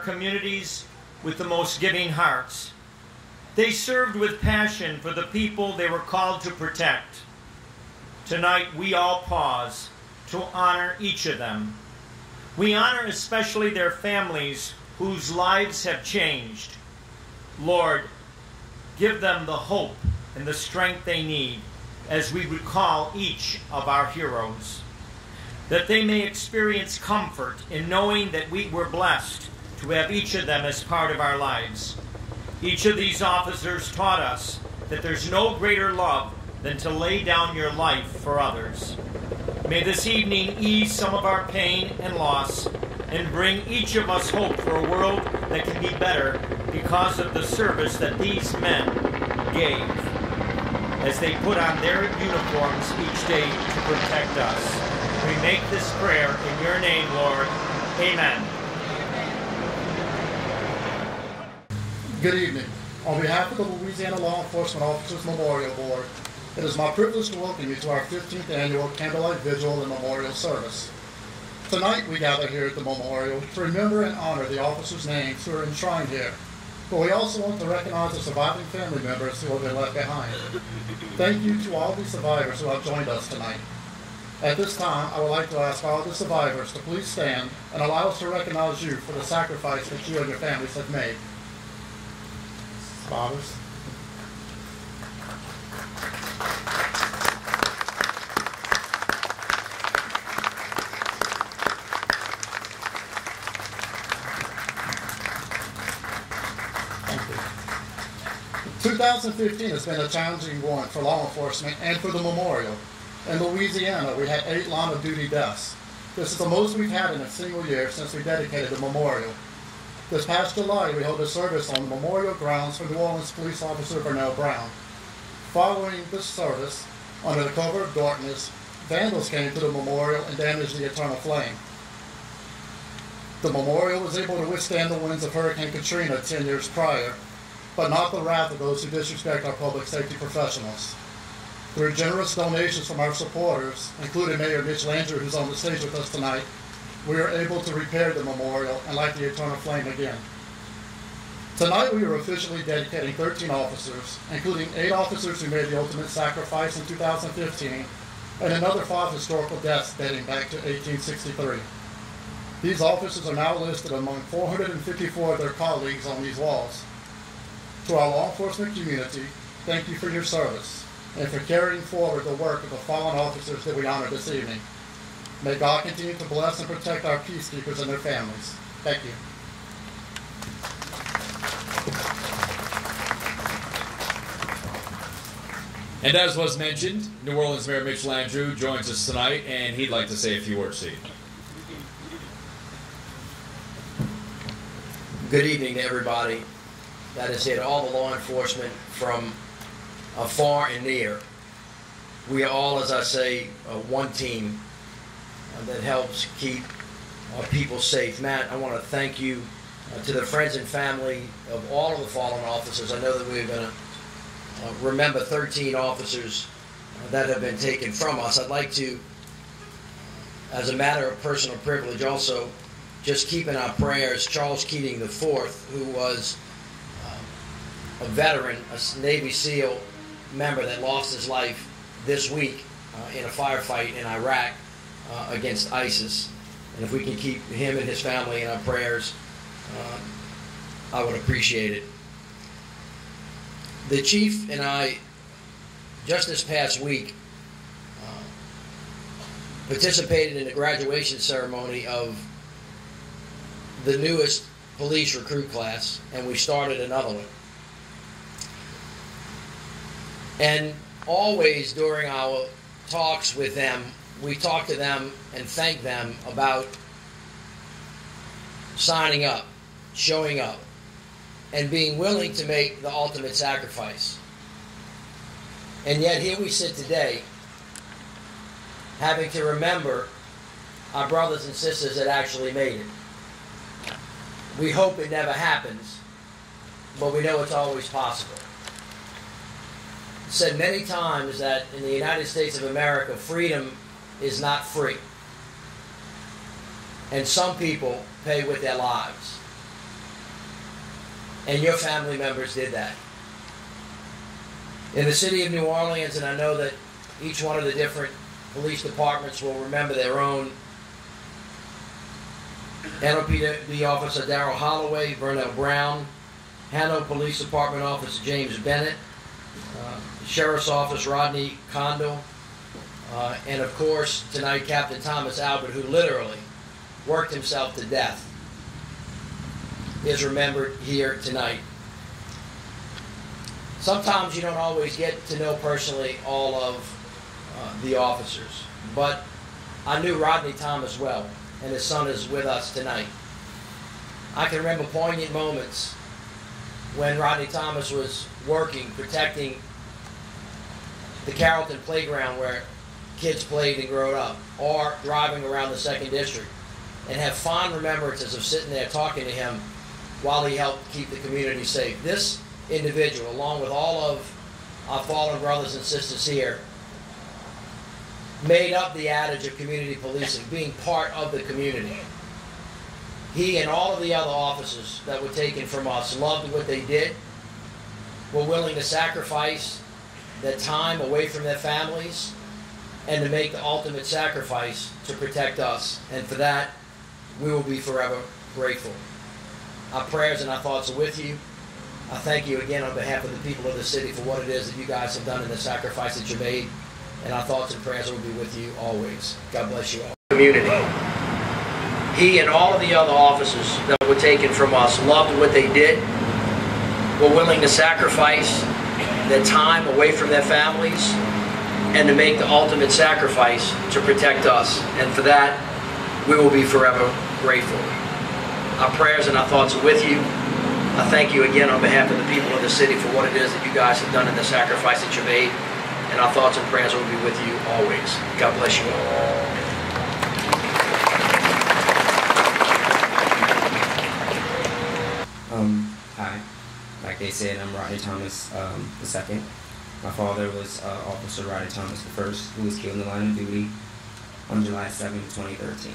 communities with the most giving hearts. They served with passion for the people they were called to protect. Tonight, we all pause to honor each of them. We honor especially their families whose lives have changed. Lord, give them the hope and the strength they need as we recall each of our heroes that they may experience comfort in knowing that we were blessed to have each of them as part of our lives. Each of these officers taught us that there's no greater love than to lay down your life for others. May this evening ease some of our pain and loss and bring each of us hope for a world that can be better because of the service that these men gave as they put on their uniforms each day to protect us. We make this prayer in your name, Lord. Amen. Good evening. On behalf of the Louisiana Law Enforcement Officers Memorial Board, it is my privilege to welcome you to our 15th annual Candlelight Vigil and Memorial Service. Tonight we gather here at the memorial to remember and honor the officers' names who are enshrined here, but we also want to recognize the surviving family members who have been left behind. Thank you to all the survivors who have joined us tonight. At this time, I would like to ask all the survivors to please stand and allow us to recognize you for the sacrifice that you and your families have made. Survivors. Thank you. 2015 has been a challenging one for law enforcement and for the memorial. In Louisiana, we had eight line of duty deaths. This is the most we've had in a single year since we dedicated the memorial. This past July, we held a service on the memorial grounds for New Orleans police officer Vernell Brown. Following this service, under the cover of darkness, vandals came to the memorial and damaged the eternal flame. The memorial was able to withstand the winds of Hurricane Katrina 10 years prior, but not the wrath of those who disrespect our public safety professionals. Through generous donations from our supporters, including Mayor Mitch Landrieu, who's on the stage with us tonight, we are able to repair the memorial and light the eternal flame again. Tonight we are officially dedicating 13 officers, including eight officers who made the ultimate sacrifice in 2015, and another five historical deaths dating back to 1863. These officers are now listed among 454 of their colleagues on these walls. To our law enforcement community, thank you for your service and for carrying forward the work of the fallen officers that we honor this evening. May God continue to bless and protect our peacekeepers and their families. Thank you. And as was mentioned, New Orleans Mayor Mitch Landrieu joins us tonight, and he'd like to say a few words to you. Good evening to everybody. That is here to all the law enforcement from afar and near. We are all, as I say, uh, one team that helps keep our people safe. Matt, I want to thank you uh, to the friends and family of all of the fallen officers. I know that we're going to uh, remember 13 officers uh, that have been taken from us. I'd like to, as a matter of personal privilege, also just keep in our prayers Charles Keating IV, who was uh, a veteran, a Navy SEAL member that lost his life this week uh, in a firefight in Iraq uh, against ISIS. And if we can keep him and his family in our prayers, uh, I would appreciate it. The chief and I, just this past week, uh, participated in the graduation ceremony of the newest police recruit class, and we started another one. And always during our talks with them, we talk to them and thank them about signing up, showing up, and being willing to make the ultimate sacrifice. And yet here we sit today, having to remember our brothers and sisters that actually made it. We hope it never happens, but we know it's always possible. Said many times that in the United States of America, freedom is not free. And some people pay with their lives. And your family members did that. In the city of New Orleans, and I know that each one of the different police departments will remember their own NOPD officer Daryle Holloway, Vernell Brown, HANO Police Department officer James Bennett, uh, Sheriff's Office Rodney Condall, uh, and of course tonight Captain Thomas Albert, who literally worked himself to death, is remembered here tonight. Sometimes you don't always get to know personally all of uh, the officers, but I knew Rodney Thomas well, and his son is with us tonight. I can remember poignant moments when Rodney Thomas was working, protecting the Carrollton playground where kids played and grew up, or driving around the second district, and have fond remembrances of sitting there talking to him while he helped keep the community safe. This individual, along with all of our fallen brothers and sisters here, made up the adage of community policing, being part of the community. He and all of the other officers that were taken from us loved what they did, were willing to sacrifice their time away from their families, and to make the ultimate sacrifice to protect us. And for that, we will be forever grateful. Our prayers and our thoughts are with you. I thank you again on behalf of the people of the city for what it is that you guys have done and the sacrifice that you made. And our thoughts and prayers will be with you always. God bless you all. Community. He and all of the other officers that were taken from us loved what they did, were willing to sacrifice their time away from their families, and to make the ultimate sacrifice to protect us. And for that, we will be forever grateful. Our prayers and our thoughts are with you. I thank you again on behalf of the people of the city for what it is that you guys have done and the sacrifice that you made. And our thoughts and prayers will be with you always. God bless you all. Um, hi. Like they said, I'm Rodney Thomas um, II. My father was uh, Officer Rodney Thomas I, who was killed in the line of duty on July 7, 2013.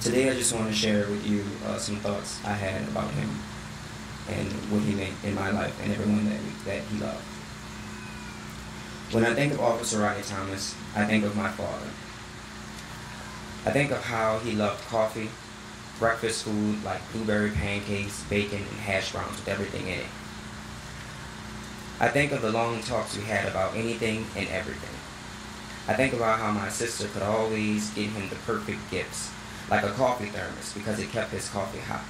Today I just want to share with you uh, some thoughts I had about him and what he meant in my life and everyone that, that he loved. When I think of Officer Rodney Thomas, I think of my father. I think of how he loved coffee, breakfast food like blueberry pancakes, bacon, and hash browns with everything in it. I think of the long talks we had about anything and everything. I think about how my sister could always get him the perfect gifts, like a coffee thermos because it kept his coffee hot.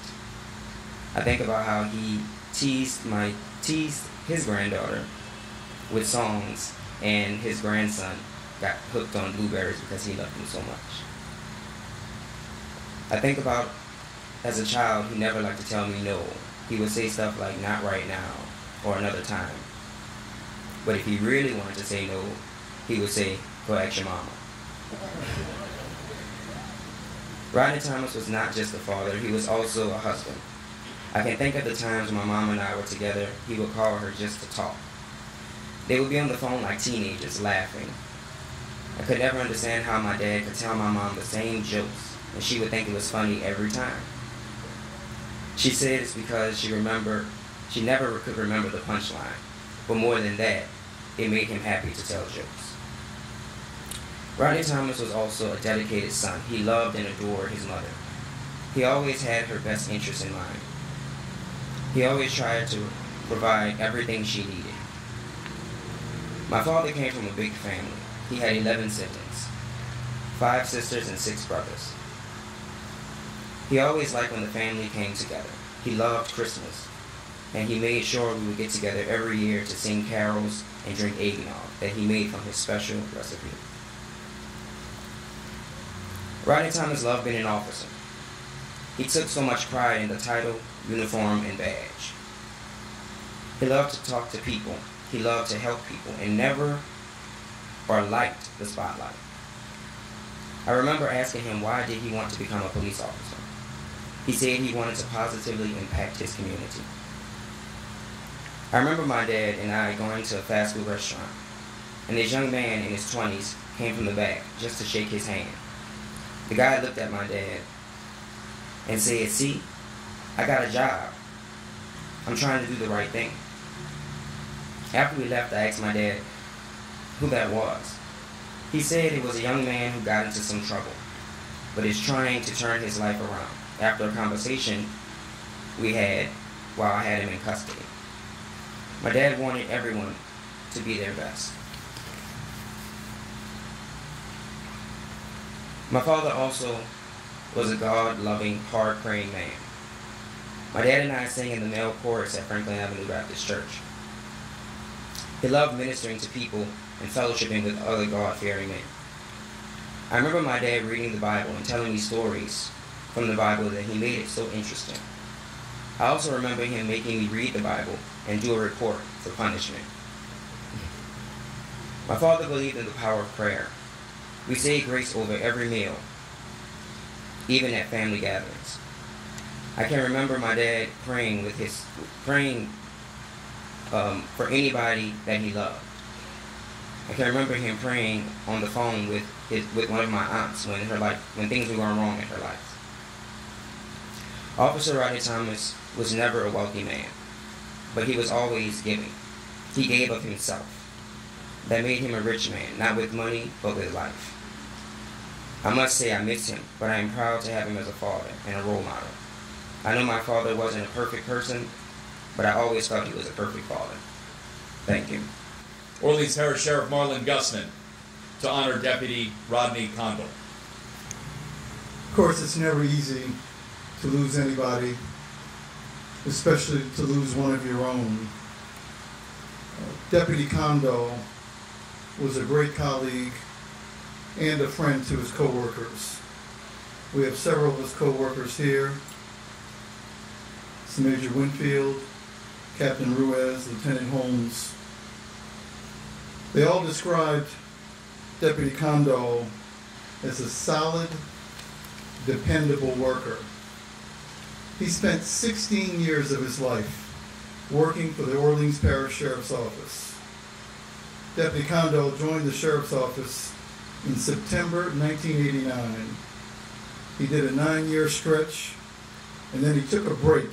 I think about how he teased my teased his granddaughter with songs and his grandson got hooked on blueberries because he loved them so much. I think about as a child, he never liked to tell me no. He would say stuff like, not right now, or another time. But if he really wanted to say no, he would say, go ask your mama. Rodney Thomas was not just a father, he was also a husband. I can think of the times my mom and I were together, he would call her just to talk. They would be on the phone like teenagers, laughing. I could never understand how my dad could tell my mom the same jokes, and she would think it was funny every time. She said it's because she remember she never could remember the punchline, but more than that, it made him happy to tell jokes. Rodney Thomas was also a dedicated son. He loved and adored his mother. He always had her best interests in mind. He always tried to provide everything she needed. My father came from a big family. He had 11 siblings, five sisters and six brothers. He always liked when the family came together. He loved Christmas, and he made sure we would get together every year to sing carols and drink eggnog that he made from his special recipe. Rodney Thomas loved being an officer. He took so much pride in the title, uniform, and badge. He loved to talk to people. He loved to help people and never or liked the spotlight. I remember asking him why did he want to become a police officer. He said he wanted to positively impact his community. I remember my dad and I going to a fast food restaurant, and this young man in his 20s came from the back just to shake his hand. The guy looked at my dad and said, See, I got a job. I'm trying to do the right thing. After we left, I asked my dad who that was. He said it was a young man who got into some trouble, but is trying to turn his life around after a conversation we had while I had him in custody. My dad wanted everyone to be their best. My father also was a God-loving, hard-praying man. My dad and I sang in the male chorus at Franklin Avenue Baptist Church. He loved ministering to people and fellowshipping with other God-fearing men. I remember my dad reading the Bible and telling me stories from the Bible that he made it so interesting. I also remember him making me read the Bible and do a report for punishment. My father believed in the power of prayer. We say grace over every meal, even at family gatherings. I can remember my dad praying with his praying um, for anybody that he loved. I can remember him praying on the phone with his, with one of my aunts when her life when things were going wrong in her life. Officer Rodney Thomas was never a wealthy man, but he was always giving. He gave of himself. That made him a rich man, not with money, but with life. I must say I miss him, but I am proud to have him as a father and a role model. I know my father wasn't a perfect person, but I always felt he was a perfect father. Thank you. Orleans Parish Sheriff Marlin Gusman to honor Deputy Rodney Condall. Of course, it's never easy to lose anybody, especially to lose one of your own. Uh, Deputy Condall was a great colleague and a friend to his coworkers. We have several of his coworkers here. It's Major Winfield, Captain Ruiz, Lieutenant Holmes. They all described Deputy Condall as a solid, dependable worker. He spent 16 years of his life working for the Orleans Parish Sheriff's Office. Deputy Condall joined the Sheriff's Office in September 1989. He did a nine-year stretch, and then he took a break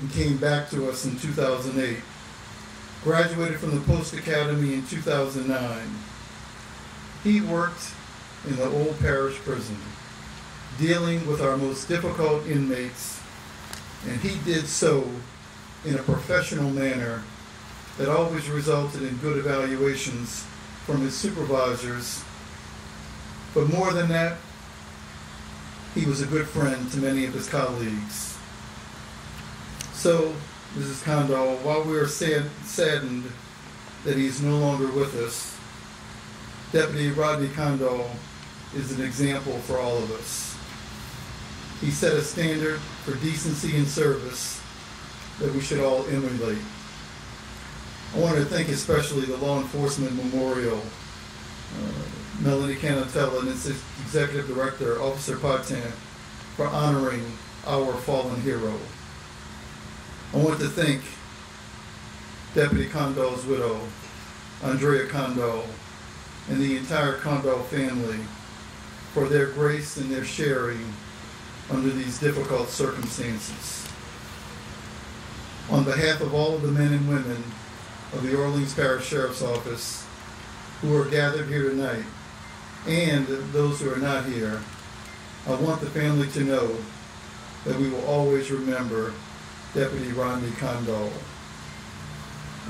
and came back to us in 2008. Graduated from the Post Academy in 2009. He worked in the Old Parish Prison, dealing with our most difficult inmates, and he did so in a professional manner that always resulted in good evaluations from his supervisors. But more than that, he was a good friend to many of his colleagues. So, Mrs. Condall, while we are sad, saddened that he's no longer with us, Deputy Rodney Condall is an example for all of us. He set a standard for decency and service that we should all emulate. I want to thank especially the Law Enforcement Memorial, uh, Melanie Canatella and its Executive Director, Officer Patin, for honoring our fallen hero. I want to thank Deputy Condall's widow, Andrea Condall, and the entire Condall family for their grace and their sharing under these difficult circumstances. On behalf of all of the men and women of the Orleans Parish Sheriff's Office who are gathered here tonight, and those who are not here, I want the family to know that we will always remember Deputy Rodney Condall.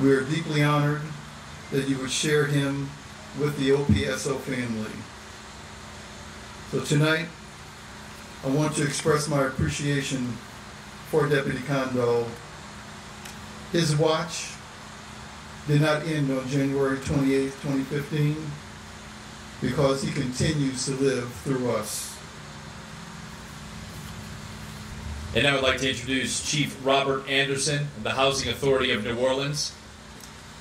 We are deeply honored that you would share him with the OPSO family. So tonight, I want to express my appreciation for Deputy Condall. His watch did not end on January 28, 2015, because he continues to live through us. And now I'd like to introduce Chief Robert Anderson of the Housing Authority of New Orleans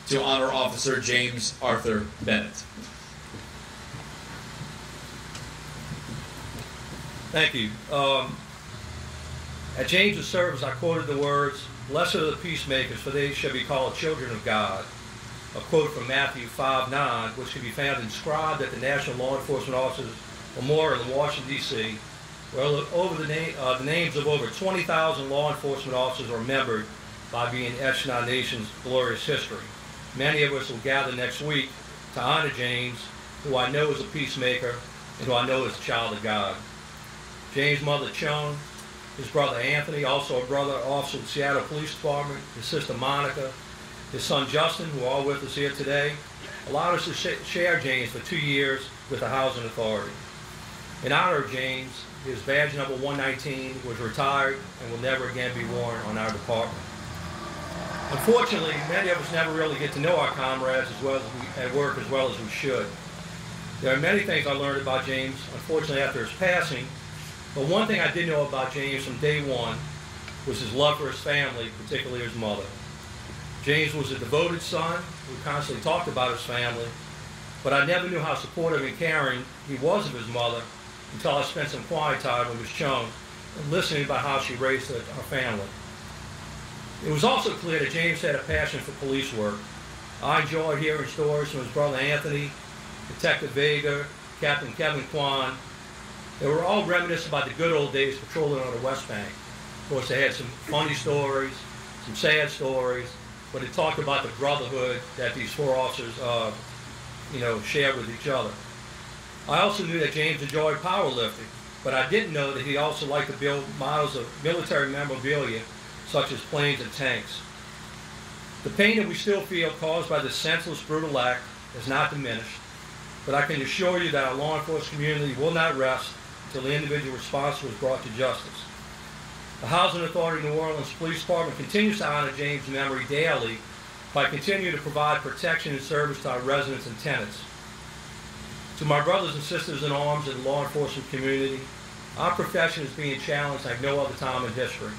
to honor Officer James Arthur Bennett. Thank you. Um, at James's service, I quoted the words, Blessed are the peacemakers, for they shall be called children of God. A quote from Matthew 5 9, which can be found inscribed at the National Law Enforcement Officers Memorial in Washington, D.C., where over the, na- uh, the names of over 20,000 law enforcement officers are remembered by being etched in our nation's glorious history. Many of us will gather next week to honor James, who I know is a peacemaker and who I know is a child of God. James' mother, Choan, his brother Anthony, also a brother officer with the Seattle Police Department, his sister Monica, his son Justin, who are all with us here today, allowed us to sh- share James for two years with the Housing Authority. In honor of James, his badge number 119 was retired and will never again be worn on our department. Unfortunately, many of us never really get to know our comrades as well as we, at work as well as we should. There are many things I learned about James, unfortunately, after his passing, but one thing I did know about James from day one was his love for his family, particularly his mother. James was a devoted son who constantly talked about his family, but I never knew how supportive and caring he was of his mother until I spent some quiet time with Miss Choan and listening about how she raised our family. It was also clear that James had a passion for police work. I enjoyed hearing stories from his brother Anthony, Detective Vega, Captain Kevin Kwan, they were all reminiscent about the good old days patrolling on the West Bank. Of course, they had some funny stories, some sad stories, but it talked about the brotherhood that these four officers, uh, you know, shared with each other. I also knew that James enjoyed powerlifting, but I didn't know that he also liked to build models of military memorabilia, such as planes and tanks. The pain that we still feel caused by this senseless, brutal act has not diminished, but I can assure you that our law enforcement community will not rest until the individual responsible is brought to justice. The Housing Authority New Orleans Police Department continues to honor James' memory daily by continuing to provide protection and service to our residents and tenants. To my brothers and sisters in arms in the law enforcement community, our profession is being challenged like no other time in history.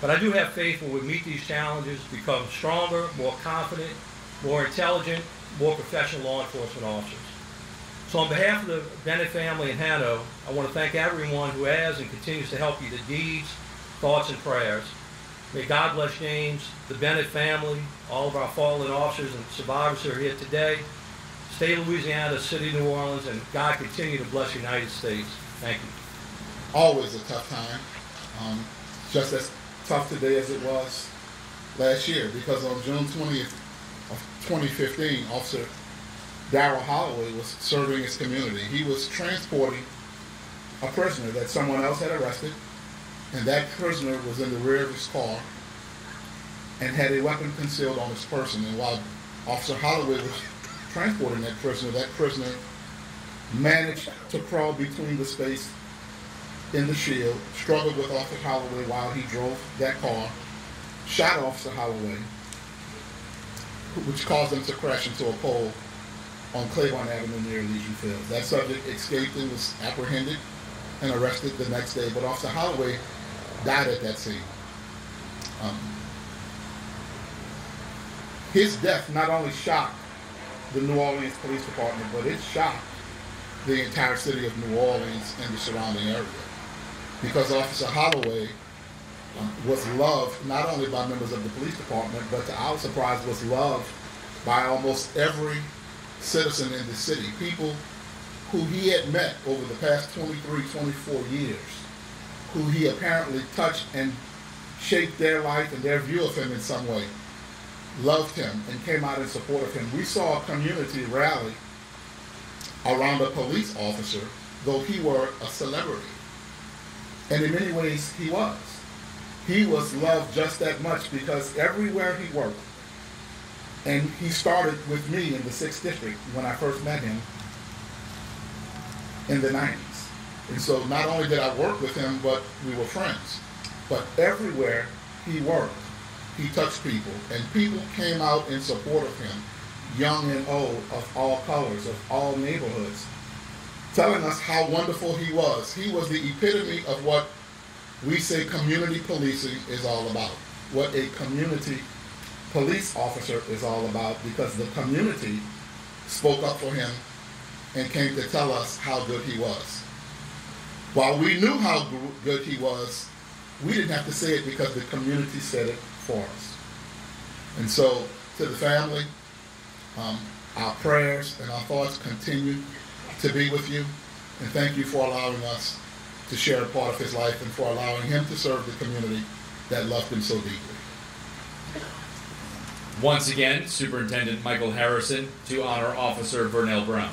But I do have faith when we meet these challenges, become stronger, more confident, more intelligent, more professional law enforcement officers. So on behalf of the Bennett family in HANO, I want to thank everyone who has and continues to help you the deeds, thoughts, and prayers. May God bless James, the Bennett family, all of our fallen officers and survivors who are here today, state of Louisiana, city of New Orleans, and God continue to bless the United States. Thank you. Always a tough time. Um, just as tough today as it was last year because on June 20th of 2015, Officer Daryle Holloway was serving his community. He was transporting a prisoner that someone else had arrested, and that prisoner was in the rear of his car and had a weapon concealed on his person. And while Officer Holloway was transporting that prisoner, that prisoner managed to crawl between the space in the shield, struggled with Officer Holloway while he drove that car, shot Officer Holloway, which caused him to crash into a pole on Claiborne Avenue near Legion Field. That subject escaped and was apprehended and arrested the next day, but Officer Holloway died at that scene. Um, his death not only shocked the New Orleans Police Department, but it shocked the entire city of New Orleans and the surrounding area. Because Officer Holloway um, was loved not only by members of the police department, but to our surprise was loved by almost every citizen in the city, people who he had met over the past 23, 24 years, who he apparently touched and shaped their life and their view of him in some way, loved him and came out in support of him. We saw a community rally around a police officer, though he were a celebrity. And in many ways, he was. He was loved just that much because everywhere he worked, and he started with me in the 6th District when I first met him in the 90s. And so not only did I work with him, but we were friends. But everywhere he worked, he touched people, and people came out in support of him, young and old, of all colors, of all neighborhoods, telling us how wonderful he was. He was the epitome of what we say community policing is all about, what a community police officer is all about, because the community spoke up for him and came to tell us how good he was. While we knew how good he was, we didn't have to say it because the community said it for us. And so, to the family, um, our prayers and our thoughts continue to be with you. And thank you for allowing us to share a part of his life and for allowing him to serve the community that loved him so deeply. Once again, Superintendent Michael Harrison to honor Officer Vernell Brown.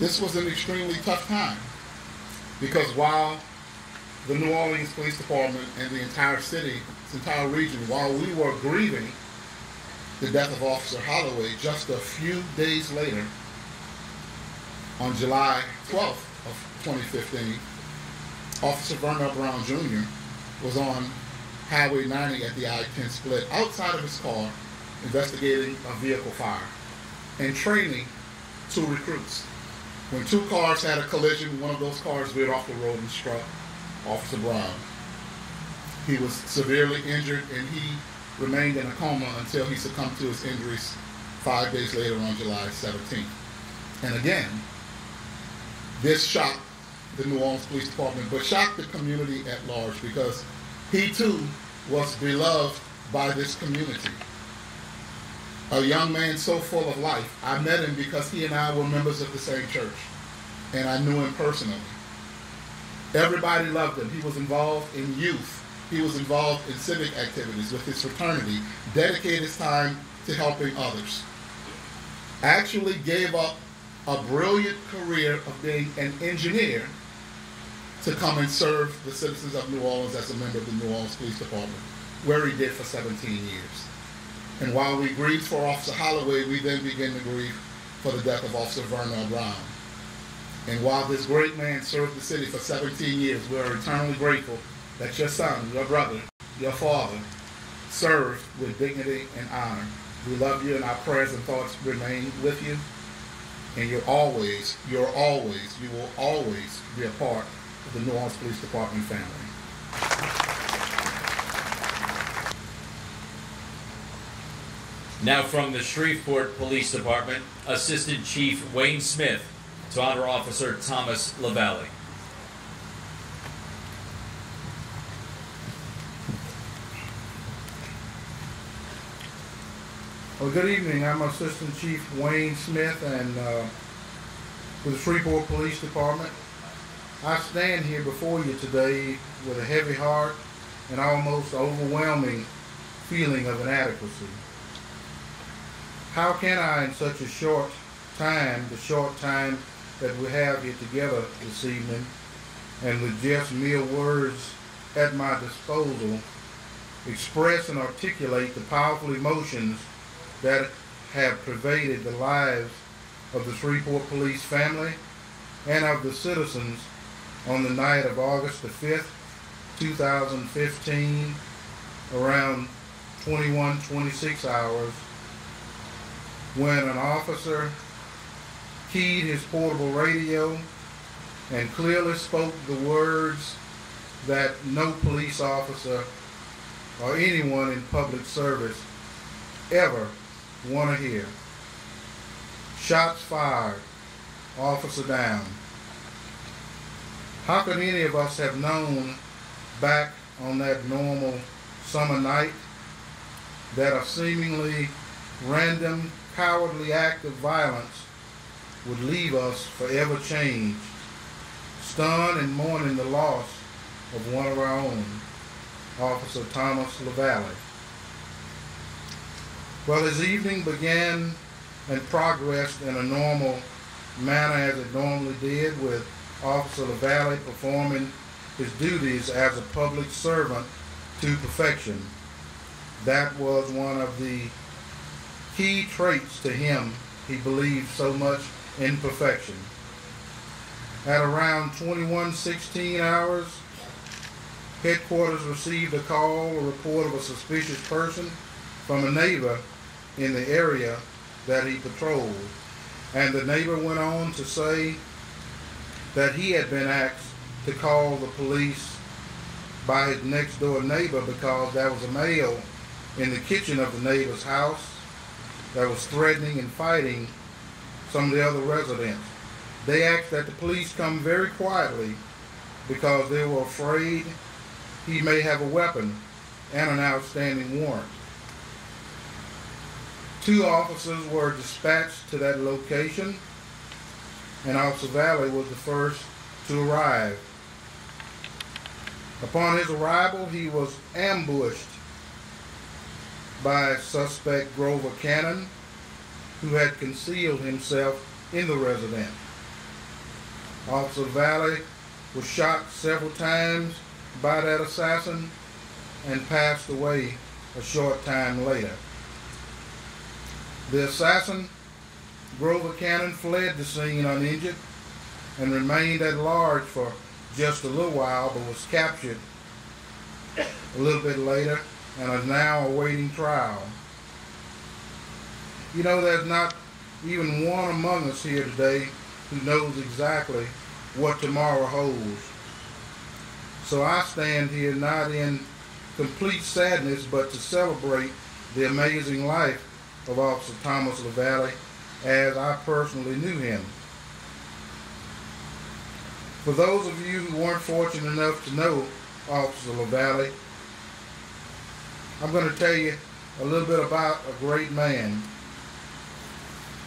This was an extremely tough time because while the New Orleans Police Department and the entire city, this entire region, while we were grieving the death of Officer Holloway, just a few days later, on July 12th of 2015, Officer Vernell Brown Jr. was on Highway 90 at the I-10 split outside of his car investigating a vehicle fire and training two recruits. When two cars had a collision, one of those cars veered off the road and struck Officer Brown. He was severely injured and he remained in a coma until he succumbed to his injuries five days later on July 17th. And again, this shocked the New Orleans Police Department, but shocked the community at large because he too was beloved by this community. A young man so full of life. I met him because he and I were members of the same church, and I knew him personally. Everybody loved him. He was involved in youth. He was involved in civic activities with his fraternity, dedicated his time to helping others. Actually gave up a brilliant career of being an engineer to come and serve the citizens of New Orleans as a member of the New Orleans Police Department, where he did for 17 years. And while we grieved for Officer Holloway, we then began to grieve for the death of Officer Vernell Brown. And while this great man served the city for 17 years, we are eternally grateful that your son, your brother, your father served with dignity and honor. We love you and our prayers and thoughts remain with you. And you're always, you're always, you will always be a part of the New Orleans Police Department family. Now from the Shreveport Police Department, Assistant Chief Wayne Smith to honor Officer Thomas LaValley. Well, good evening. I'm Assistant Chief Wayne Smith and uh, with the Shreveport Police Department. I stand here before you today with a heavy heart and almost overwhelming feeling of inadequacy. How can I, in such a short time, the short time that we have here together this evening, and with just mere words at my disposal, express and articulate the powerful emotions that have pervaded the lives of the Shreveport police family and of the citizens on the night of August the 5th, 2015, around 21, 26 hours, when an officer keyed his portable radio and clearly spoke the words that no police officer or anyone in public service ever want to hear. Shots fired, officer down. How could any of us have known back on that normal summer night that a seemingly random, cowardly act of violence would leave us forever changed, stunned and mourning the loss of one of our own, Officer Thomas LaValley. Well, his evening began and progressed in a normal manner as it normally did with Officer valley performing his duties as a public servant to perfection. That was one of the key traits to him. He believed so much in perfection. At around 2116 hours, headquarters received a call, a report of a suspicious person from a neighbor in the area that he patrolled. And the neighbor went on to say that he had been asked to call the police by his next door neighbor because there was a male in the kitchen of the neighbor's house that was threatening and fighting some of the other residents. They asked that the police come very quietly because they were afraid he may have a weapon and an outstanding warrant. Two officers were dispatched to that location, and Officer Valley was the first to arrive. Upon his arrival, he was ambushed by suspect Grover Cannon, who had concealed himself in the residence. Officer Valley was shot several times by that assassin and passed away a short time later. The assassin, Grover Cannon, fled the scene uninjured and remained at large for just a little while, but was captured a little bit later and is now awaiting trial. You know, there's not even one among us here today who knows exactly what tomorrow holds. So I stand here not in complete sadness, but to celebrate the amazing life of Officer Thomas LaValley as I personally knew him. For those of you who weren't fortunate enough to know Officer LaValley, I'm going to tell you a little bit about a great man.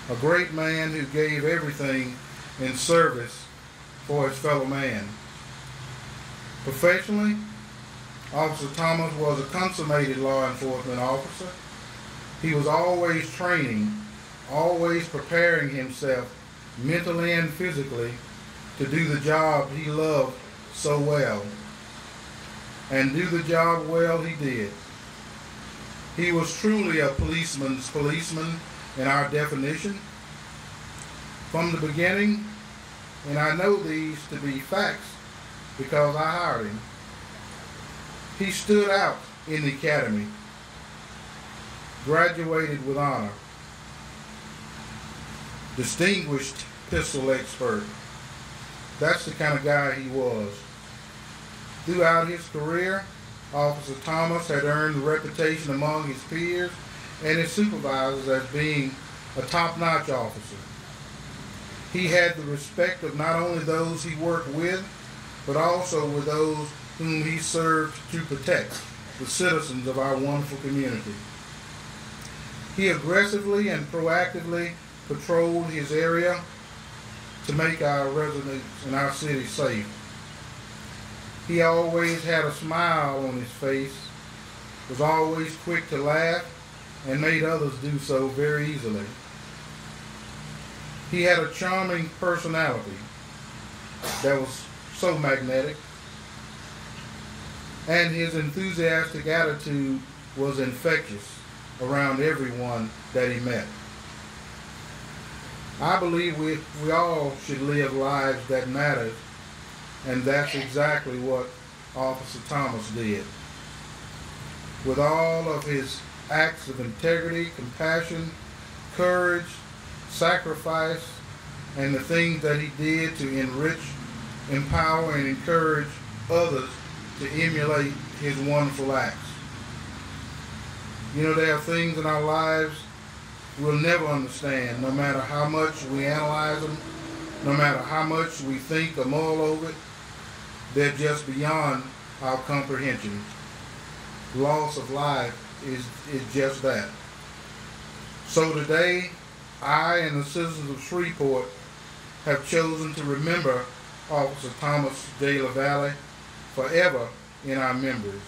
A great man who gave everything in service for his fellow man. Professionally, Officer Thomas was a consummated law enforcement officer. He was always training, always preparing himself mentally and physically to do the job he loved so well. And do the job well he did. He was truly a policeman's policeman in our definition. From the beginning, and I know these to be facts because I hired him. He stood out in the academy, graduated with honor, distinguished pistol expert. That's the kind of guy he was. Throughout his career, Officer Thomas had earned the reputation among his peers and his supervisors as being a top-notch officer. He had the respect of not only those he worked with, but also with those whom he served to protect, the citizens of our wonderful community. He aggressively and proactively patrolled his area to make our residents and our city safe. He always had a smile on his face, was always quick to laugh, and made others do so very easily. He had a charming personality that was so magnetic, and his enthusiastic attitude was infectious around everyone that he met. I believe we, we all should live lives that matter, and that's exactly what Officer Thomas did. With all of his acts of integrity, compassion, courage, sacrifice, and the things that he did to enrich, empower, and encourage others to emulate his wonderful acts. You know, there are things in our lives we'll never understand, no matter how much we analyze them, no matter how much we think or mull over they're just beyond our comprehension. Loss of life is, is just that. So today, I and the citizens of Shreveport have chosen to remember Officer Thomas J. LaValley forever in our memories.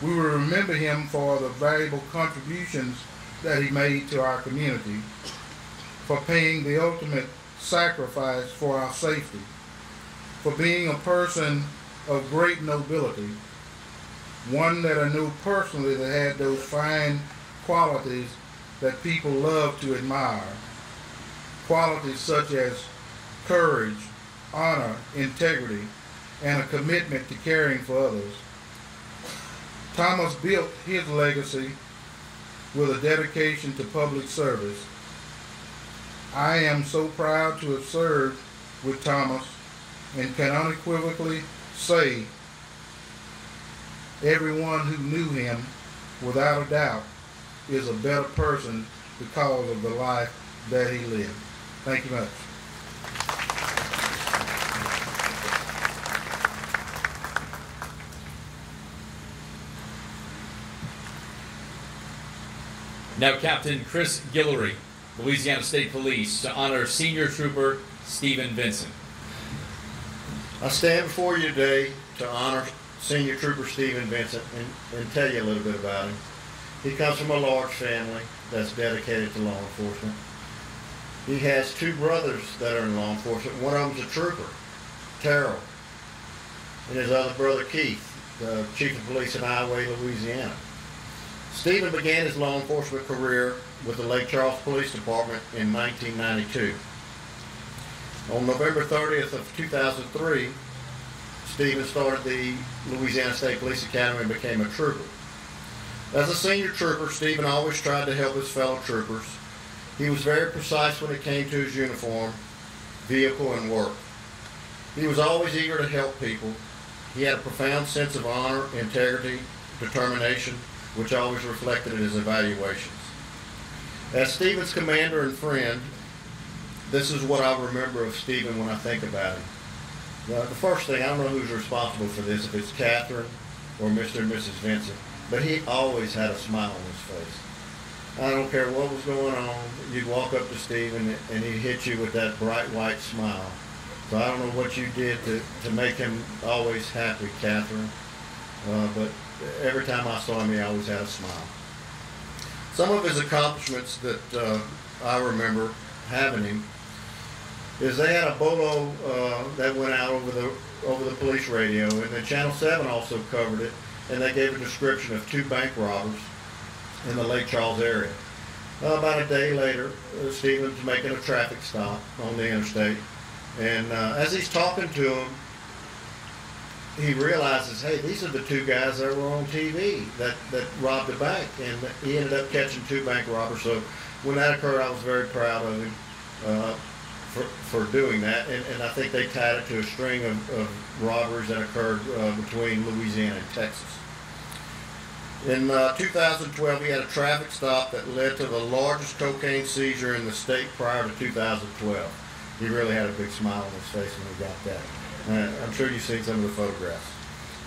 We will remember him for the valuable contributions that he made to our community, for paying the ultimate sacrifice for our safety, for being a person of great nobility, one that I knew personally that had those fine qualities that people love to admire. Qualities such as courage, honor, integrity, and a commitment to caring for others. Thomas built his legacy with a dedication to public service. I am so proud to have served with Thomas and can unequivocally say everyone who knew him, without a doubt, is a better person because of the life that he lived. Thank you much. Now, Captain Chris Guillory, Louisiana State Police, to honor Senior Trooper Stephen Vincent. I stand before you today to honor Senior Trooper Stephen Vincent and, and tell you a little bit about him. He comes from a large family that's dedicated to law enforcement. He has two brothers that are in law enforcement. One of them's a trooper, Terrell, and his other brother Keith, the chief of police in Iowa, Louisiana. Stephen began his law enforcement career with the Lake Charles Police Department in 1992. On November 30th of 2003, Stephen started the Louisiana State Police Academy and became a trooper. As a senior trooper, Stephen always tried to help his fellow troopers. He was very precise when it came to his uniform, vehicle, and work. He was always eager to help people. He had a profound sense of honor, integrity, determination, which always reflected in his evaluations. As Stephen's commander and friend, this is what I remember of Stephen when I think about him. The, the first thing, I don't know who's responsible for this, if it's Catherine or Mr. and Mrs. Vincent, but he always had a smile on his face. I don't care what was going on, you'd walk up to Stephen and he'd hit you with that bright white smile. So I don't know what you did to, to make him always happy, Catherine, uh, but every time I saw him, he always had a smile. Some of his accomplishments that uh, I remember having him is they had a bolo uh, that went out over the over the police radio, and then Channel Seven also covered it, and they gave a description of two bank robbers in the Lake Charles area. Uh, about a day later, uh, Stephen's making a traffic stop on the interstate, and uh, as he's talking to him, he realizes, hey, these are the two guys that were on TV that, that robbed a bank, and he ended up catching two bank robbers. So when that occurred, I was very proud of him uh, for, for doing that, and, and I think they tied it to a string of, of robberies that occurred uh, between Louisiana and Texas. In uh, 2012, he had a traffic stop that led to the largest cocaine seizure in the state prior to 2012. He really had a big smile on his face when he got that. Uh, I'm sure you've seen some of the photographs.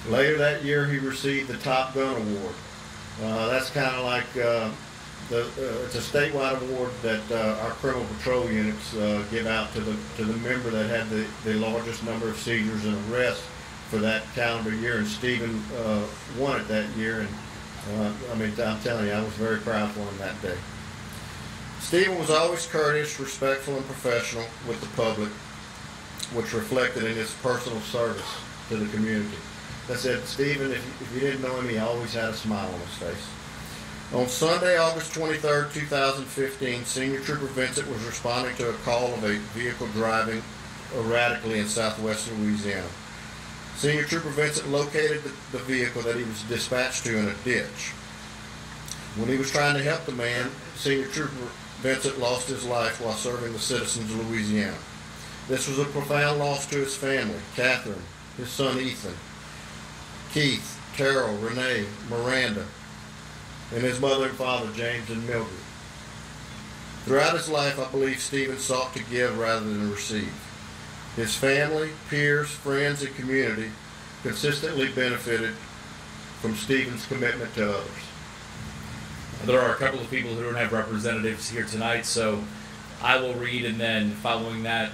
Later that year, he received the Top Gun Award. Uh, that's kind of like uh, the, uh, it's a statewide award that uh, our criminal patrol units uh, give out to the to the member that had the, the largest number of seizures and arrests for that calendar year. And Stephen won it that year. And I mean, I'm telling you, I was very proud for him that day. Stephen was always courteous, respectful, and professional with the public which reflected in his personal service to the community. I said, Stephen, if, if you didn't know him, he always had a smile on his face. On Sunday, August 23, 2015, Senior Trooper Vincent was responding to a call of a vehicle driving erratically in southwestern Louisiana. Senior Trooper Vincent located the, the vehicle that he was dispatched to in a ditch. When he was trying to help the man, Senior Trooper Vincent lost his life while serving the citizens of Louisiana. This was a profound loss to his family, Catherine, his son Ethan, Keith, Terrell, Renee, Miranda, and his mother and father, James and Mildred. Throughout his life, I believe Stephen sought to give rather than receive. His family, peers, friends, and community consistently benefited from Stephen's commitment to others. There are a couple of people who don't have representatives here tonight, so I will read, and then following that,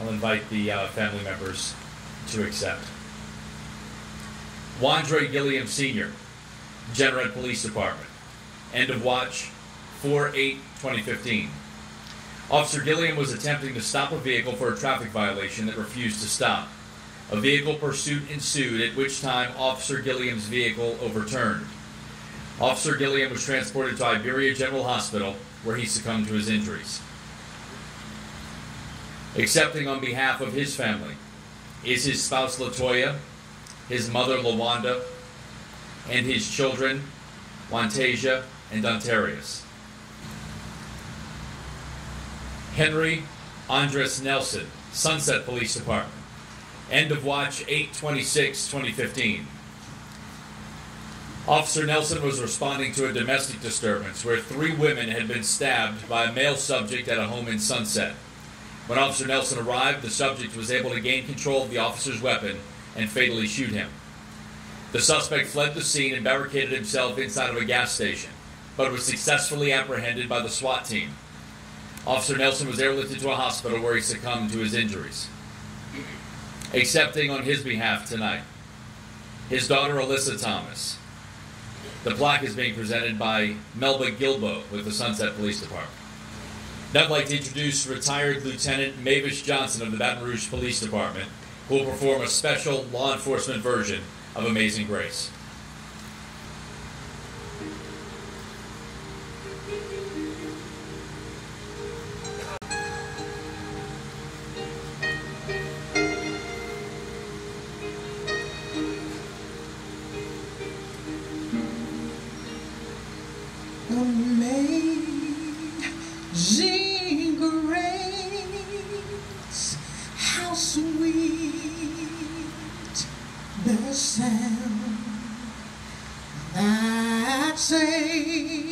I'll invite the uh, family members to accept. Juandre Gilliam Sr., Jeanerette Police Department. End of watch 4 8 2015. Officer Gilliam was attempting to stop a vehicle for a traffic violation that refused to stop. A vehicle pursuit ensued, at which time Officer Gilliam's vehicle overturned. Officer Gilliam was transported to Iberia General Hospital, where he succumbed to his injuries. Accepting on behalf of his family is his spouse Latoya, his mother Lawanda, and his children Wantasia and Dontarius. Henry Andrus Nelson, Sunset Police Department. End of watch 826 2015. Officer Nelson was responding to a domestic disturbance where three women had been stabbed by a male subject at a home in Sunset. When Officer Nelson arrived, the subject was able to gain control of the officer's weapon and fatally shoot him. The suspect fled the scene and barricaded himself inside of a gas station, but was successfully apprehended by the SWAT team. Officer Nelson was airlifted to a hospital where he succumbed to his injuries. Accepting on his behalf tonight, his daughter Alyssa Thomas. The plaque is being presented by Melba Gilbo with the Sunset Police Department. Now I'd like to introduce retired Lieutenant Mavis Johnson of the Baton Rouge Police Department, who will perform a special law enforcement version of Amazing Grace. That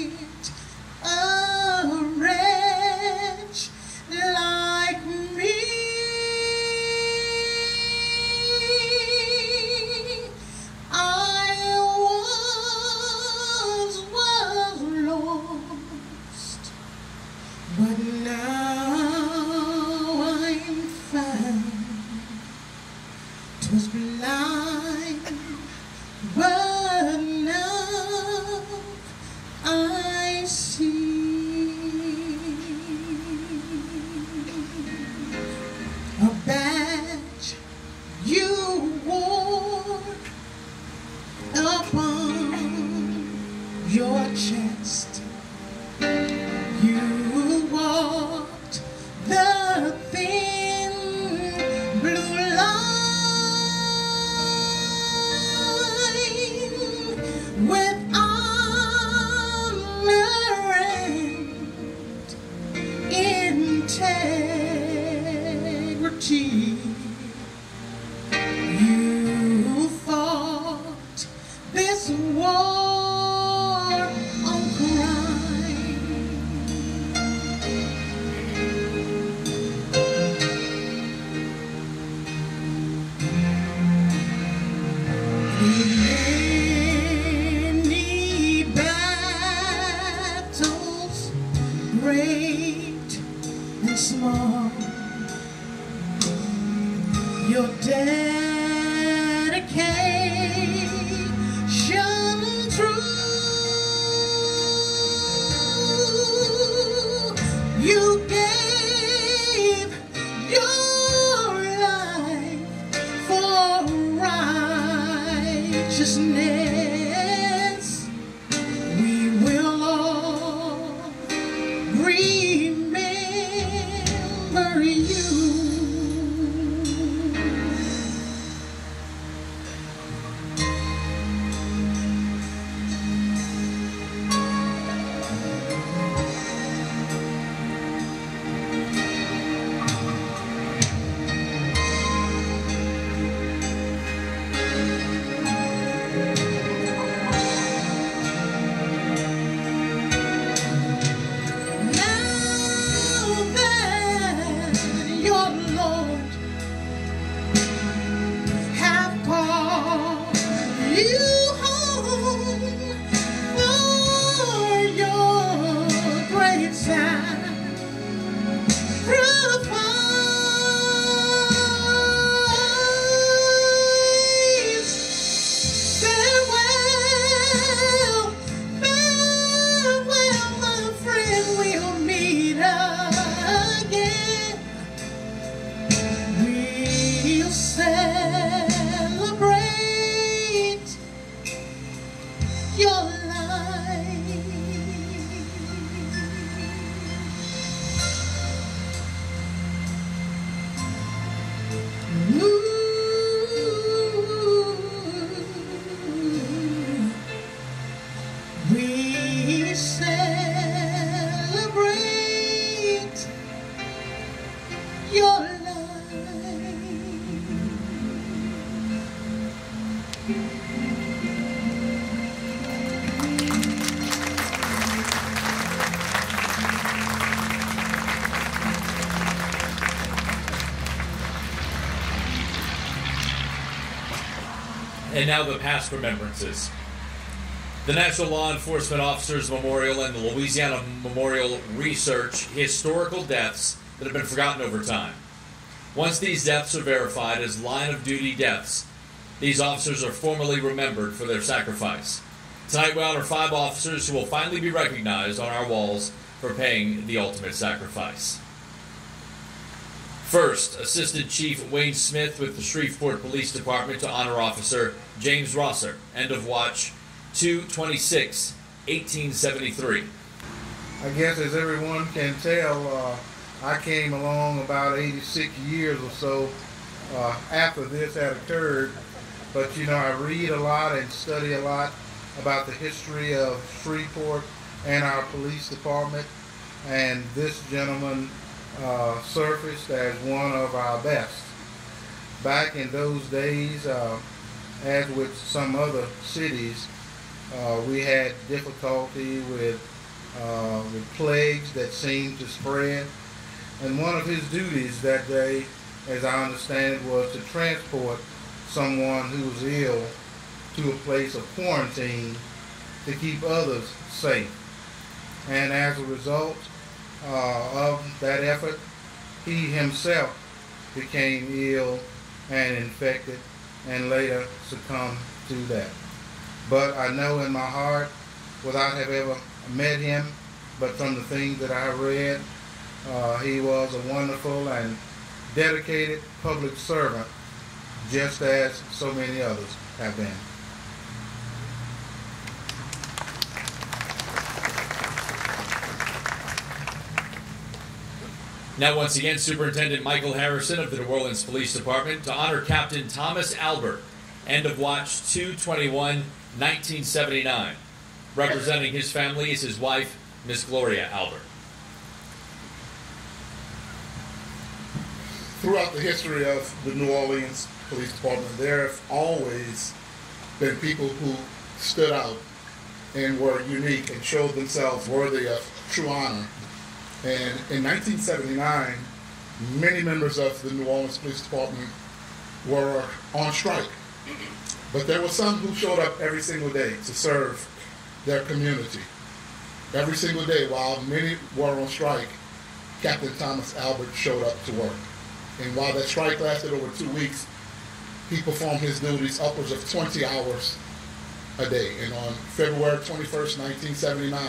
and small, your dedication And now the past remembrances. The National Law Enforcement Officers Memorial and the Louisiana Memorial research historical deaths that have been forgotten over time. Once these deaths are verified as line of duty deaths, these officers are formally remembered for their sacrifice. Tonight we honor five officers who will finally be recognized on our walls for paying the ultimate sacrifice. First, Assistant Chief Wayne Smith with the Shreveport Police Department to honor Officer James Rosser, end of watch 226 1873. I guess as everyone can tell, uh, I came along about 86 years or so uh, after this had occurred. But you know, I read a lot and study a lot about the history of Shreveport and our police department. And this gentleman uh, surfaced as one of our best. Back in those days, uh, as with some other cities, uh, we had difficulty with, uh, with plagues that seemed to spread. And one of his duties that day, as I understand it, was to transport someone who was ill to a place of quarantine to keep others safe. And as a result uh, of that effort, he himself became ill and infected and later succumbed to that. But I know in my heart, without having ever met him, but from the things that I read, uh, he was a wonderful and dedicated public servant, just as so many others have been. Now, once again, Superintendent Michael Harrison of the New Orleans Police Department to honor Captain Thomas Albert, end of watch 221 1979. Representing his family is his wife, Miss Gloria Albert. Throughout the history of the New Orleans Police Department, there have always been people who stood out and were unique and showed themselves worthy of true honor and in 1979, many members of the New Orleans Police Department were on strike. But there were some who showed up every single day to serve their community. Every single day, while many were on strike, Captain Thomas Albert showed up to work. And while that strike lasted over two weeks, he performed his duties upwards of 20 hours a day. And on February 21st, 1979,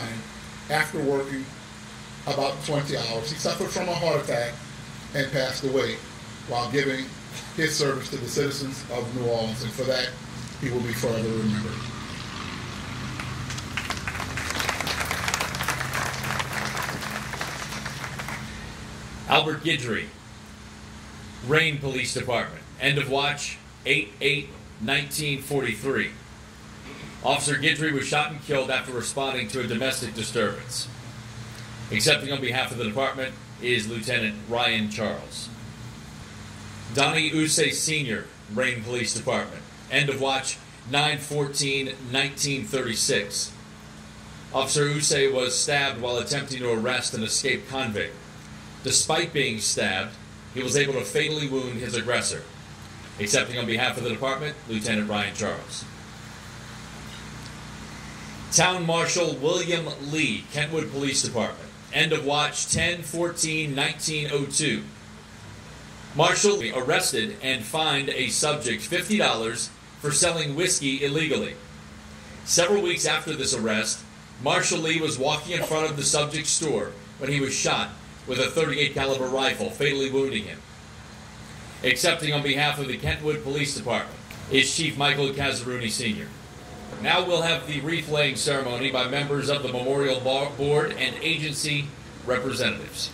after working about 20 hours. He suffered from a heart attack and passed away while giving his service to the citizens of New Orleans, and for that, he will be forever remembered. Albert Guidry, Rayne Police Department, end of watch 8 8 1943. Officer Guidry was shot and killed after responding to a domestic disturbance. Accepting on behalf of the department is Lieutenant Ryan Charles. Donnie Usay Sr., Rayne Police Department. End of watch 914 1936. Officer Usay was stabbed while attempting to arrest an escaped convict. Despite being stabbed, he was able to fatally wound his aggressor. Accepting on behalf of the department, Lieutenant Ryan Charles. Town Marshal William Lee, Kentwood Police Department. End of watch 10 14 1902. Marshal arrested and fined a subject $50 for selling whiskey illegally. Several weeks after this arrest, Marshal Lee was walking in front of the subject's store when he was shot with a 38 caliber rifle, fatally wounding him. Accepting on behalf of the Kentwood Police Department is Chief Michael Cazzaruni Sr. Now we'll have the wreath ceremony by members of the Memorial Board and agency representatives.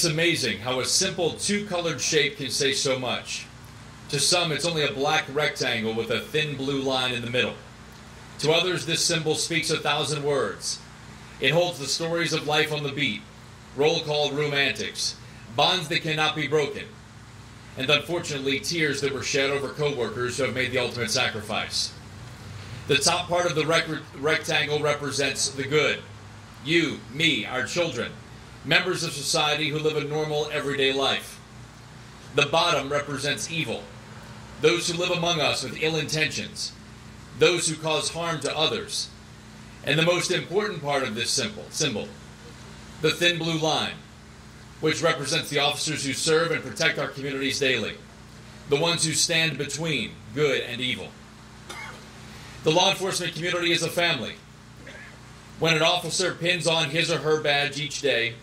It's amazing how a simple two colored shape can say so much. To some, it's only a black rectangle with a thin blue line in the middle. To others, this symbol speaks a thousand words. It holds the stories of life on the beat, roll call room antics, bonds that cannot be broken, and unfortunately, tears that were shed over coworkers who have made the ultimate sacrifice. The top part of the rec- rectangle represents the good you, me, our children, members of society who live a normal, everyday life. The bottom represents evil, those who live among us with ill intentions, those who cause harm to others. And the most important part of this symbol, symbol, the thin blue line, which represents the officers who serve and protect our communities daily, the ones who stand between good and evil. The law enforcement community is a family. When an officer pins on his or her badge each day,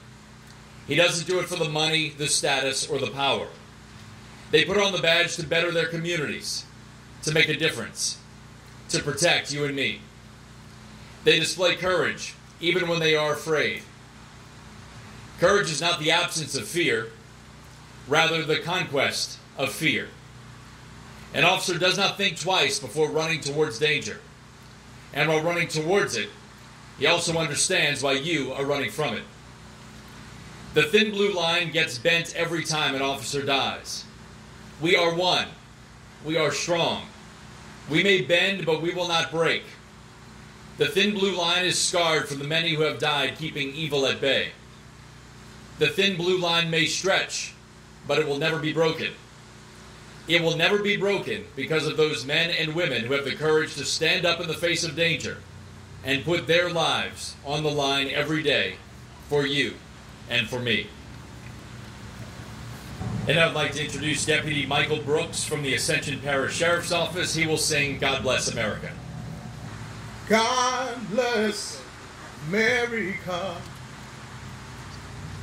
he doesn't do it for the money, the status, or the power. They put on the badge to better their communities, to make a difference, to protect you and me. They display courage, even when they are afraid. Courage is not the absence of fear, rather, the conquest of fear. An officer does not think twice before running towards danger. And while running towards it, he also understands why you are running from it. The thin blue line gets bent every time an officer dies. We are one. We are strong. We may bend, but we will not break. The thin blue line is scarred from the many who have died keeping evil at bay. The thin blue line may stretch, but it will never be broken. It will never be broken because of those men and women who have the courage to stand up in the face of danger and put their lives on the line every day for you and for me. And I'd like to introduce Deputy Michael Brooks from the Ascension Parish Sheriff's Office. He will sing God Bless America. God bless America,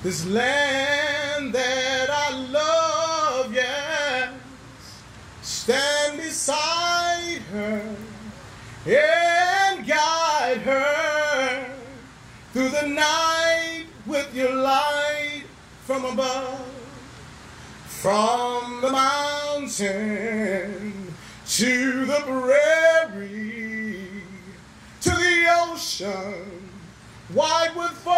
this land that I love, yes. Stand beside her and guide her through the night your light from above. From the mountain to the prairie to the ocean wide with foam.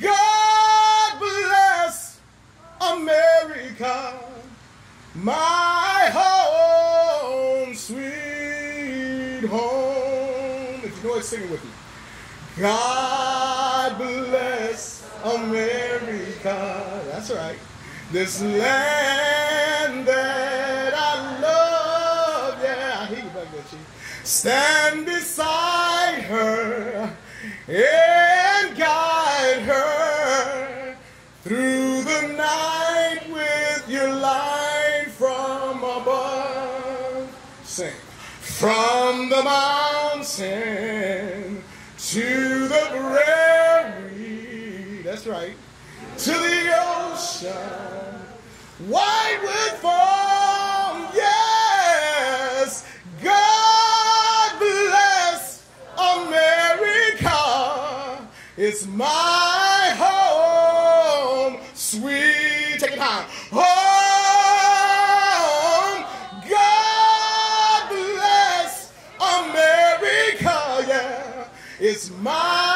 God bless America, my home, sweet home. If you know it, sing it with me. God bless America. That's right. This land that I love. Yeah, I hear you back. Stand beside her and guide her through the night with your light from above. Sing. From the mountain to. That's right. To the ocean. White with foam. Yes. God bless America. It's my home. Sweet. Take it high. Home. God bless America. Yeah. It's my